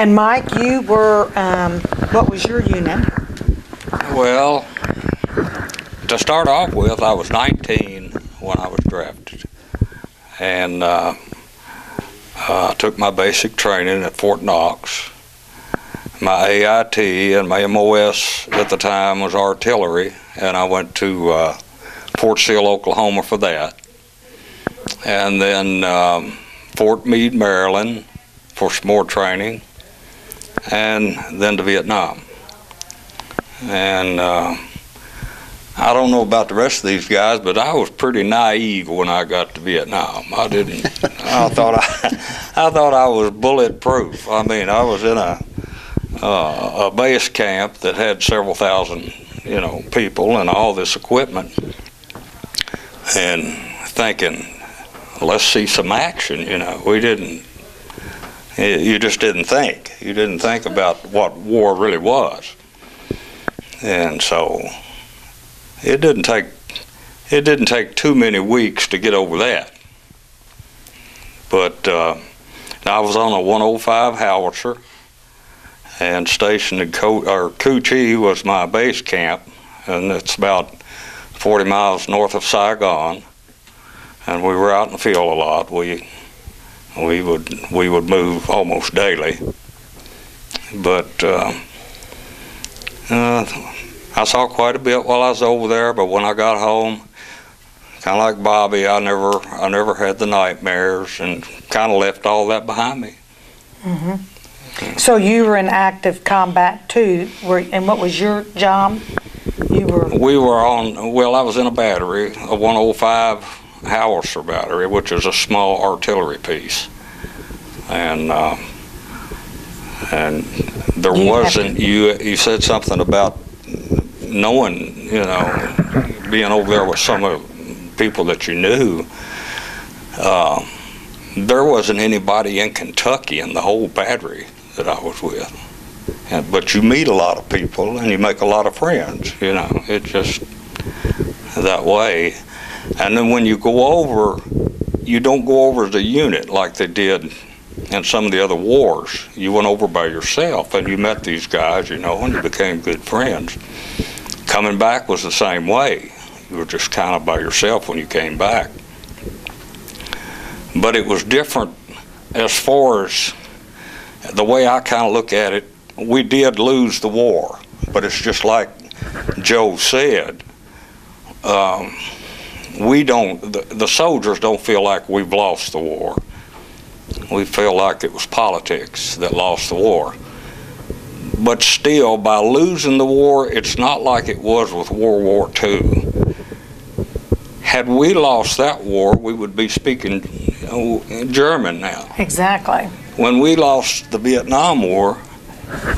And Mike, you were, um, what was your unit? Well, to start off with, I was 19 when I was drafted. And uh, uh, took my basic training at Fort Knox. My AIT and my MOS at the time was artillery, and I went to uh, Fort Sill, Oklahoma for that. And then um, Fort Meade, Maryland for some more training, and then to Vietnam. And uh, I don't know about the rest of these guys, but I was pretty naive when I got to Vietnam. I didn't. I thought I, I thought I was bulletproof. I mean, I was in a uh, a base camp that had several thousand, you know, people and all this equipment, and thinking, let's see some action. You know, we didn't. You just didn't think. You didn't think about what war really was. And so it didn't take it didn't take too many weeks to get over that. But uh, I was on a 105 howitzer and stationed in Co- or Chi was my base camp, and it's about 40 miles north of Saigon. And we were out in the field a lot. We we would we would move almost daily. But uh, uh, I saw quite a bit while I was over there. But when I got home, kind of like Bobby, I never I never had the nightmares and kind of left all that behind me. Mm-hmm. So you were in active combat too, were, and what was your job? You were, We were on well, I was in a battery, a 105 howitzer battery, which is a small artillery piece, and. Uh, and there You wasn't you you said something about knowing you know being over there with some of the people that you knew. Uh, there wasn't anybody in Kentucky in the whole battery that I was with. And, but you meet a lot of people and you make a lot of friends you know it's just that way and then when you go over you don't go over as a unit like they did in some of the other wars. You went over by yourself and you met these guys, you know, and you became good friends. Coming back was the same way. You were just kind of by yourself when you came back. But it was different as far as the way I kind of look at it. We did lose the war, but it's just like Joe said. Um, we don't, the, the soldiers don't feel like we've lost the war we feel like it was politics that lost the war. But still, by losing the war, it's not like it was with World War II. Had we lost that war, we would be speaking oh, German now. exactly. When we lost the Vietnam War,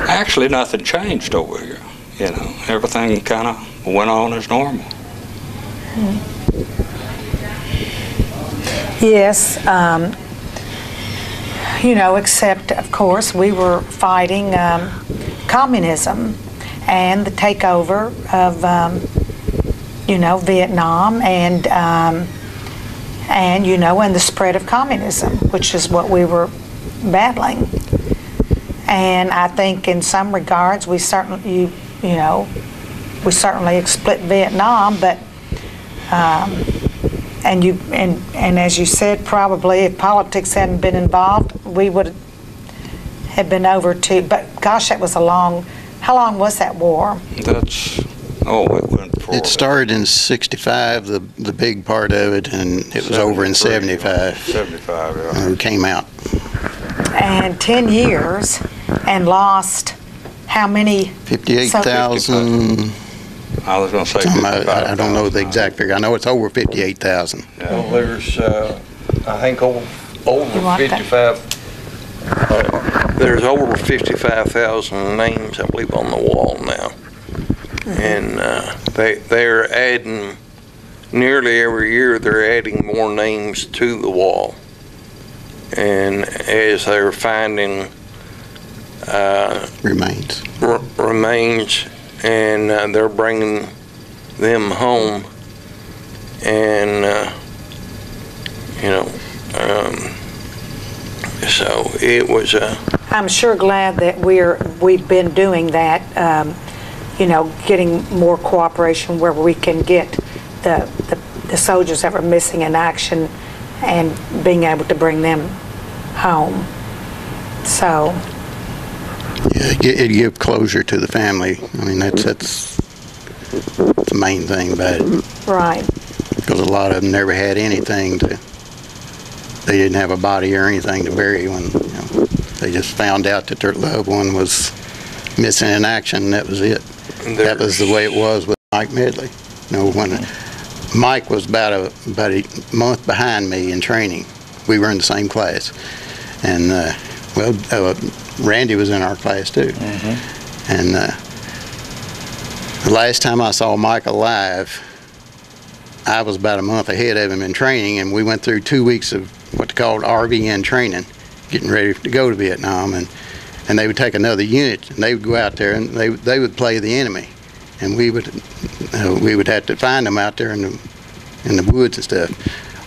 actually nothing changed over here. You know, everything kind of went on as normal. Hmm. Yes, um, you know, except, of course, we were fighting um, communism and the takeover of, um, you know, Vietnam and, um, and, you know, and the spread of communism, which is what we were battling. And I think in some regards, we certainly, you, you know, we certainly split Vietnam, but um, and you and and as you said, probably if politics hadn't been involved, we would have been over too. But gosh, that was a long. How long was that war? That's, oh, it went for. It started in 65, the, the big part of it, and it was over in 75. 75, yeah. And we came out. And ten years, and lost how many? 58,000, I was going to say I I don't know the exact figure. I know it's over 58,000. Well, there's, uh, I think over, You over want that? 55, uh, there's over 55,000 names, I believe, on the wall now. And uh, they, they're adding, nearly every year, they're adding more names to the wall. And as they're finding uh, remains. r- remains and uh, they're bringing them home and uh, you know um, so it was a I'm sure glad that we're, we've been doing that, um, you know, getting more cooperation where we can get the, the- the soldiers that were missing in action and being able to bring them home. So, Yeah, it- it'd give closure to the family. I mean, that's, that's the main thing about it. right, Because a lot of them never had anything to, they didn't have a body or anything to bury when, you know, they just found out that their loved one was missing in action, and that was it. That was the way it was with Mike Medley. You know, when Mike was about a, about a month behind me in training, we were in the same class. And, uh, well, uh, Randy was in our class too. And, uh, the last time I saw Mike alive, I was about a month ahead of him in training, and we went through two weeks of what they called RVN training, getting ready to go to Vietnam, and, and they would take another unit, and they would go out there, and they, they would play the enemy, and we would, uh, we would have to find them out there in the, in the woods and stuff.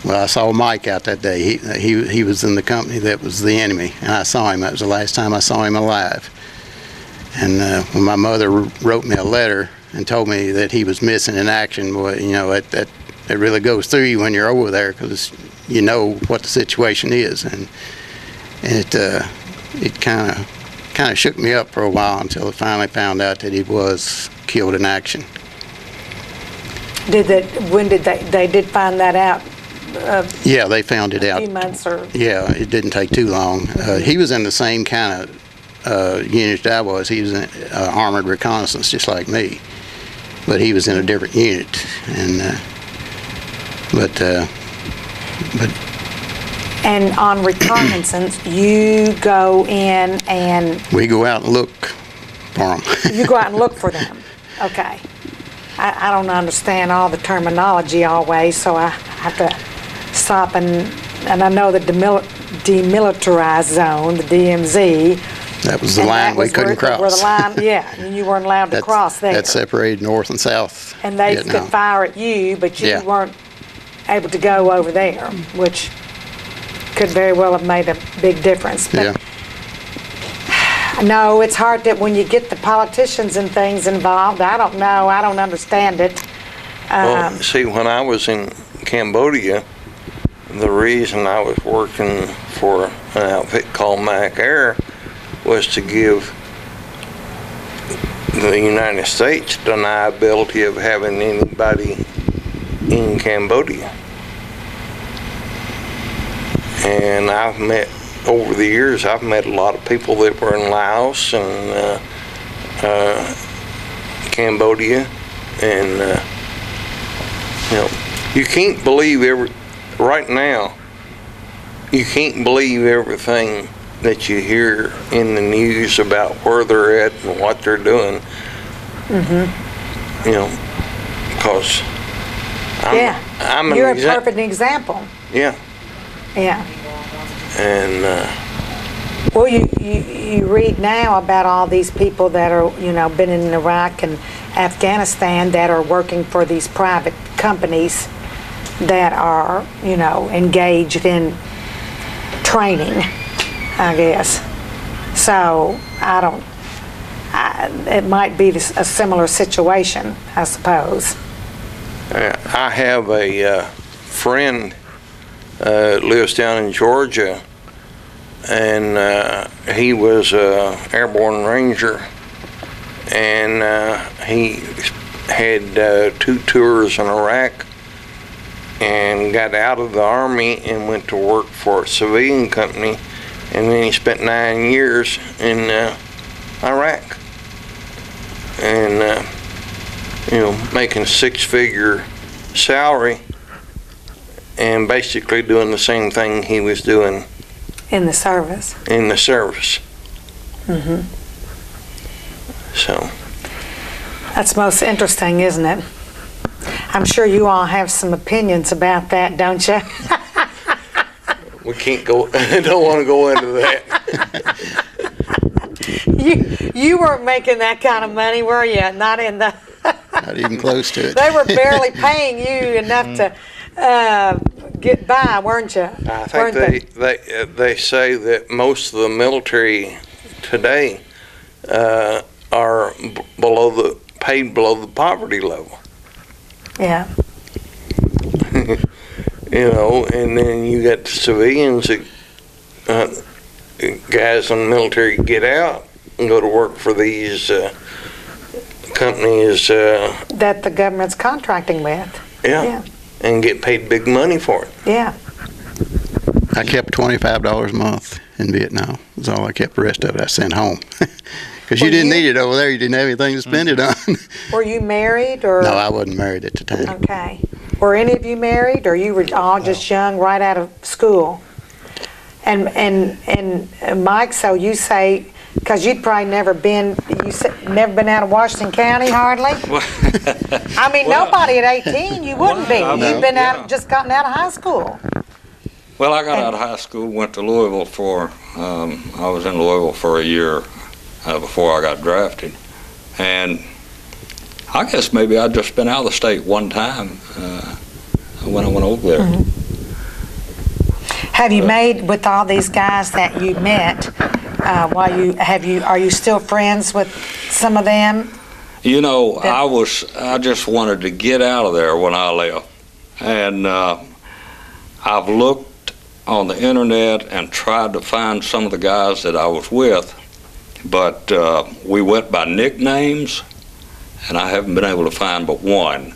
Well, I saw Mike out that day. He, he, he was in the company that was the enemy, and I saw him. That was the last time I saw him alive. And uh, when my mother wrote me a letter and told me that he was missing in action, well, you know, that, that, that really goes through you when you're over there because you know what the situation is. And it, uh, it kind of kind of shook me up for a while until I finally found out that he was killed in action. did that, when did they, they did find that out? Yeah, they found it A out. few months or, Yeah, it didn't take too long. Uh, he was in the same kind of uh, unit that I was. He was in uh, armored reconnaissance, just like me, but he was in a different unit. And uh, but uh, but and on reconnaissance, you go in and we go out and look for them. You go out and look for them. Okay. I, I don't understand all the terminology always, so I have to stop and, and I know the demil- demilitarized zone, the DMZ. that was the and line that we was couldn't where- cross. Where the line, yeah, and you weren't allowed to That's- cross there. That separated north and south. And they Vietnam. could fire at you, but you Yeah. weren't able to go over there, which could very well have made a big difference. But Yeah. No, it's hard that when you get the politicians and things involved, I don't know, I don't understand it. Well, Um, see, when I was in Cambodia, the reason I was working for an outfit called Mac Air was to give the United States deniability of having anybody in Cambodia. And I've met, over the years, I've met a lot of people that were in Laos and uh, uh, Cambodia and uh, you know, you can't believe every, right now, you can't believe everything that you hear in the news about where they're at and what they're doing. Mm-hmm. You know, because I'm, Yeah, I'm you're a perfect example, Yeah, yeah. and uh, Well, you, you, you read now about all these people that are, you know, been in Iraq and Afghanistan that are working for these private companies that are, you know, engaged in training, I guess. So, I don't, I, it might be a similar situation, I suppose. I have a uh, friend uh, lives down in Georgia, and uh, he was a airborne ranger, and uh, he had uh, two tours in Iraq, and got out of the army and went to work for a civilian company, and then he spent nine years in uh, Iraq, and. Uh, you know, making a six-figure salary and basically doing the same thing he was doing In the service. in the service. Mm-hmm. So, That's most interesting, isn't it? I'm sure you all have some opinions about that, don't you? we can't go, don't want to go into that. You, you weren't making that kind of money, were you? Not in the, Not even close to it. they were barely paying you enough to uh, get by, weren't you? I think Weren't they, they, uh, they say that most of the military today uh, are b- below the paid below the poverty level. Yeah. You know, and then you got the civilians that uh, guys in the military get out and go to work for these uh, companies. Uh, That the government's contracting with. yeah, Yeah. and get paid big money for it. Yeah. I kept twenty-five dollars a month in Vietnam. That's all I kept. The rest of it I sent home. Because you didn't you- need it over there. You didn't have anything to spend it on. Were you married or? no, I wasn't married at the time. Okay. Were any of you married, or you were all just young, right out of school? And, and, and uh, Mike, so you say, because you'd probably never been, you said, never been out of Washington County hardly? I mean, Well- nobody at 18, you wouldn't be. Well, I You'd been yeah. out, just gotten out of high school. Well, I got out of high school, went to Louisville for, um, I was in Louisville for a year uh, before I got drafted. And I guess maybe I'd just been out of the state one time uh, when I went over there. Have you made, with all these guys that you met, uh, while you, have you, are you still friends with some of them? You know, That- I was, I just wanted to get out of there when I left. And uh, I've looked on the internet and tried to find some of the guys that I was with, but uh, we went by nicknames, and I haven't been able to find but one.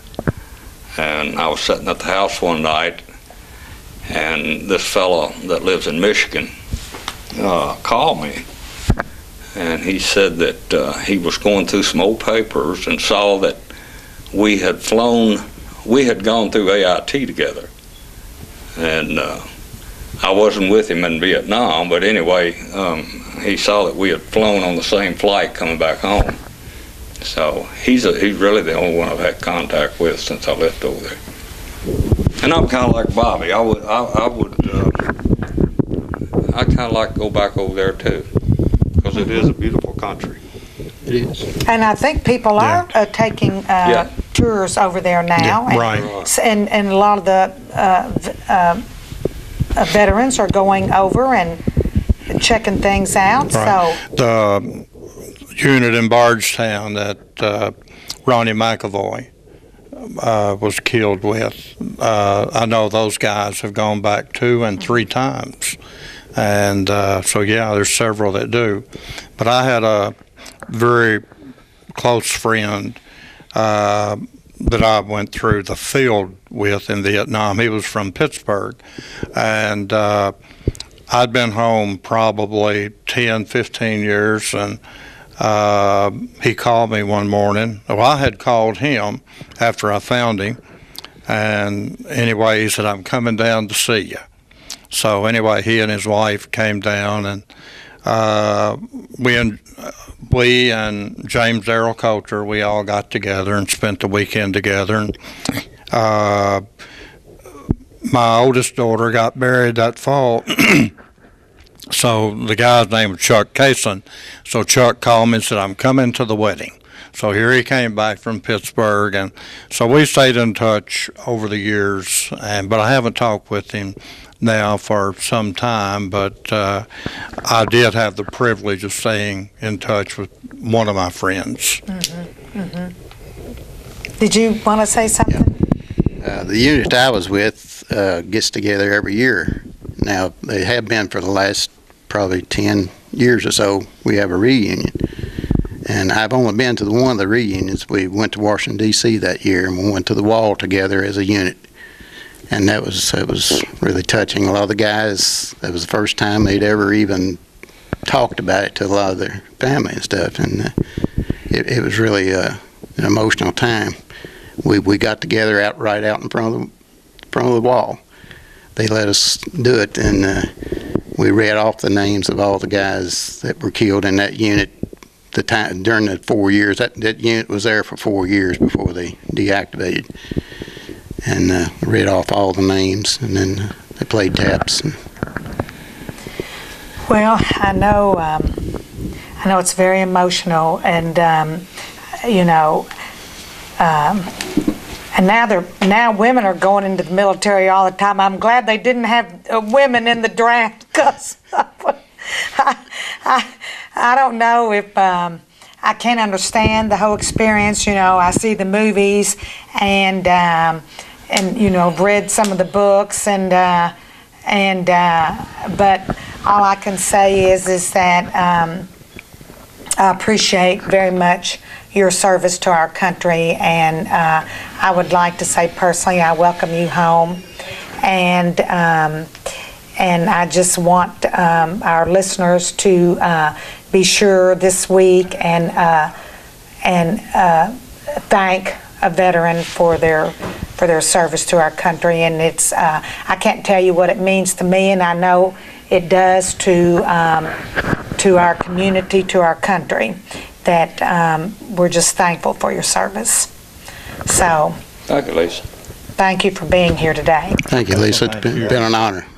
And I was sitting at the house one night, and this fellow that lives in Michigan uh, called me and he said that uh, he was going through some old papers and saw that we had flown, we had gone through AIT together. And uh, I wasn't with him in Vietnam, but anyway, um, he saw that we had flown on the same flight coming back home. So he's a, he's really the only one I've had contact with since I left over there. And I'm kind of like Bobby. I would, I, I would, uh, I kind of like to go back over there too, because it is a beautiful country. It is. And I think people are uh, taking Yeah. uh, tours over there now. and- Right. And, and a lot of the uh, v- uh, uh, veterans are going over and checking things out, so, The unit in Bardstown that uh, Ronnie McAvoy uh, was killed with, uh, I know those guys have gone back two and three times. And uh, so, yeah, there's several that do. But I had a very close friend uh, that I went through the field with in Vietnam. He was from Pittsburgh. And uh, I'd been home probably 10, 15 years, and uh, he called me one morning. Well, I had called him after I found him, and anyway, he said, I'm coming down to see you. So anyway, he and his wife came down, and uh, we and we and James Darrell Coulter, we all got together and spent the weekend together. And uh, my oldest daughter got married that fall. so the guy's name was Chuck Kaysen. So Chuck called me and said, I'm coming to the wedding. So here he came back from Pittsburgh, and so we stayed in touch over the years. And but I haven't talked with him now for some time. But uh, I did have the privilege of staying in touch with one of my friends. did you want to say something? Uh, the unit I was with uh, gets together every year. Now, they have been for the last probably 10 years or so. We have a reunion. And I've only been to the one of the reunions. We went to Washington, D.C. that year, and we went to the wall together as a unit. And that was, it was really touching. A lot of the guys, that was the first time they'd ever even talked about it to a lot of their family and stuff. And uh, it, it was really uh, an emotional time we, we got together out right out in front of the front of the wall. They let us do it, and uh, we read off the names of all the guys that were killed in that unit. The time during the four years that that unit was there for four years before they deactivated, and uh, read off all the names, and then uh, they played taps. And Well, I know, um, I know it's very emotional, and um, you know, um, and now they're now women are going into the military all the time. I'm glad they didn't have uh, women in the draft because I, I, I don't know if um, I can't understand the whole experience. You know, I see the movies and um, and you know read some of the books and uh, and uh, but all I can say is is that um, I appreciate very much your service to our country and uh, I would like to say personally I welcome you home and. Um, and I just want um, our listeners to uh, be sure this week and uh, and uh, thank a veteran for their for their service to our country. And it's uh, I can't tell you what it means to me, and I know it does to um, to our community, to our country. That um, we're just thankful for your service. So Thank you, Lisa. thank you for being here today. Thank you, Lisa. It's Thank been you. been an honor.